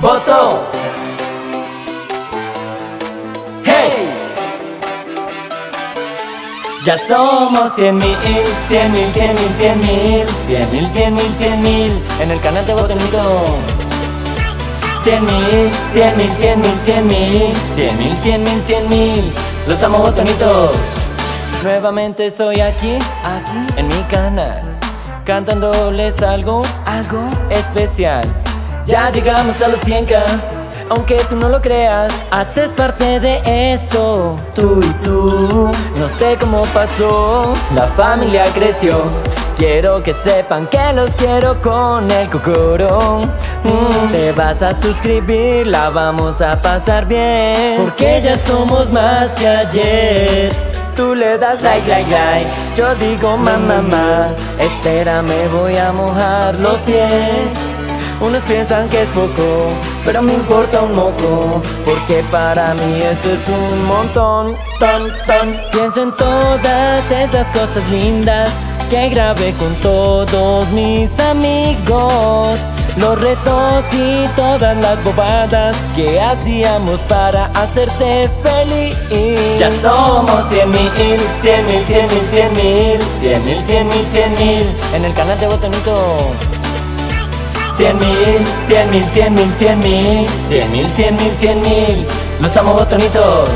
voto. Hey. Ya somos cien mil, cien mil, cien mil, cien mil, cien mil, cien mil, cien mil en el canal de Botonito. Cien mil, cien mil, cien mil, cien mil, cien mil, cien mil, cien mil, los amo botonitos. Nuevamente estoy aquí, aquí en mi canal, cantándoles algo, algo especial. Ya llegamos a los 100k, aunque tú no lo creas, haces parte de esto, tú y tú. No sé cómo pasó, la familia creció. Quiero que sepan que los quiero con el cocoro. Mm, te vas a suscribir, la vamos a pasar bien. Porque ya somos más que ayer. Tú le das like, like, like. Yo digo mamá, mamá. Espérame, voy a mojar los pies. Unos piensan que es poco, pero me importa un moco Porque para mí esto es un montón, ton, ton. Pienso en todas esas cosas lindas Que grabé con todos mis amigos. Los retos y todas las bobadas Que hacíamos para hacerte feliz. Ya somos cien mil, cien mil, cien mil, cien mil Cien mil, cien mil, cien mil En el canal de Botonito Cien mil, cien mil, cien mil, cien mil, cien mil, cien mil, cien mil. Los amo botonitos.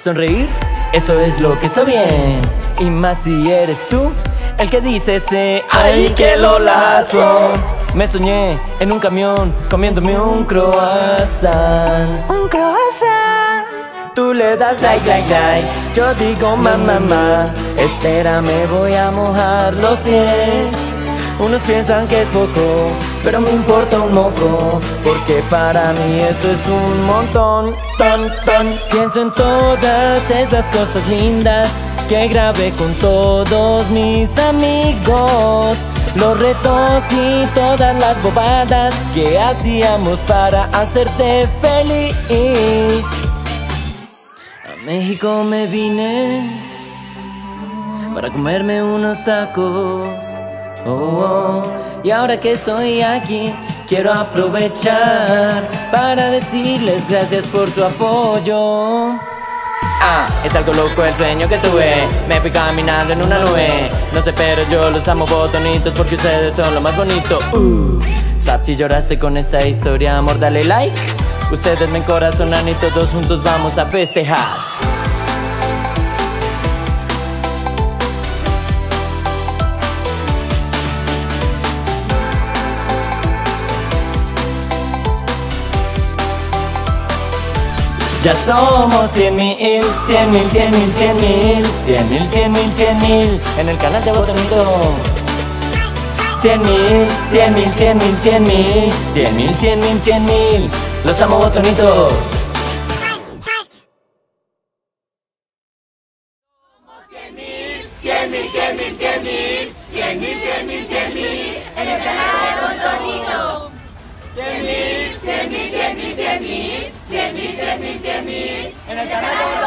Sonreír, eso es lo que está bien. Y más si eres tú el que dice ese ay que lo lazo. Me soñé en un camión comiéndome un croissant. Un croissant. Tú le das like, like, like. Yo digo mamá, mamá. Espérame, voy a mojar los pies. Unos piensan que es poco, pero me importa un moco Porque para mí esto es un montón, ton, ton Pienso en todas esas cosas lindas Que grabé con todos mis amigos. Los retos y todas las bobadas Que hacíamos para hacerte feliz. A México me vine Para comerme unos tacos Oh, oh, y ahora que estoy aquí, quiero aprovechar para decirles gracias por su apoyo. Ah, es algo loco el sueño que tuve Me fui caminando en una nube No sé, pero yo los amo botonitos Porque ustedes son lo más bonito uh. Si lloraste con esta historia, amor, dale like Ustedes me encorazonan y todos juntos vamos a festejar Ya somos cien mil, cien mil, cien mil, cien mil, cien mil, cien mil, cien mil en el canal de Botonito. Cien mil, cien mil, cien mil, cien mil, cien mil, cien mil, cien mil. Los amo Botonitos. Cien mil, cien mil, cien mil, cien mil, cien mil, cien mil, cien mil en el canal de Botonito. Cien mil, cien mil, cien mil, cien mil, en el canal